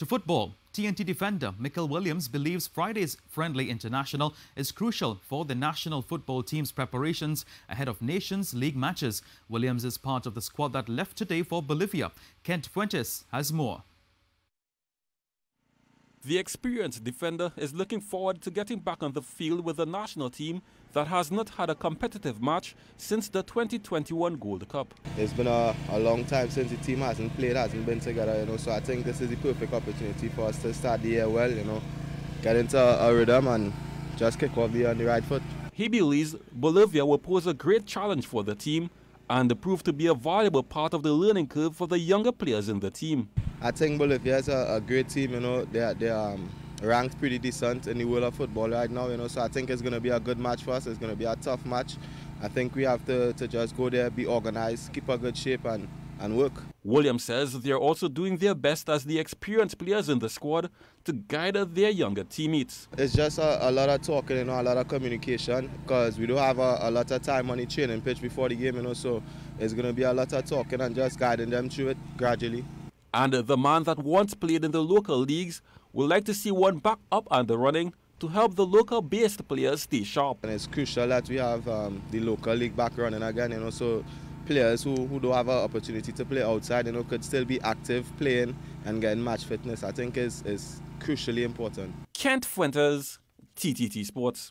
To football, T&T defender Mekeil Williams believes Friday's friendly international is crucial for the national football team's preparations ahead of Nations League matches. Williams is part of the squad that left today for Bolivia. Kent Fuentes has more. The experienced defender is looking forward to getting back on the field with the national team that has not had a competitive match since the 2021 Gold Cup. It's been a, a long time since the team hasn't played, hasn't been together, you know, so I think this is the perfect opportunity for us to start the year well, you know, get into a rhythm and just kick off the on the right foot. He believes Bolivia will pose a great challenge for the team and prove to be a valuable part of the learning curve for the younger players in the team. I think Bolivia is a, a great team, you know, they're, they're um, ranked pretty decent in the world of football right now, you know, so I think it's going to be a good match for us. It's going to be a tough match. I think we have to, to just go there, be organized, keep a good shape and, and work. Williams says they're also doing their best as the experienced players in the squad to guide their younger teammates. It's just a, a lot of talking, you know, a lot of communication because we do have a, a, lot of time on the training pitch before the game, you know, so it's going to be a lot of talking and just guiding them through it gradually. And the man that once played in the local leagues would like to see one back up and the running to help the local based players stay sharp. And it's crucial that we have um, the local league back running again, you know, so players who, who don't have an opportunity to play outside, you know, could still be active playing and getting match fitness, I think is, is crucially important. Kent Fuentes, TTT Sports.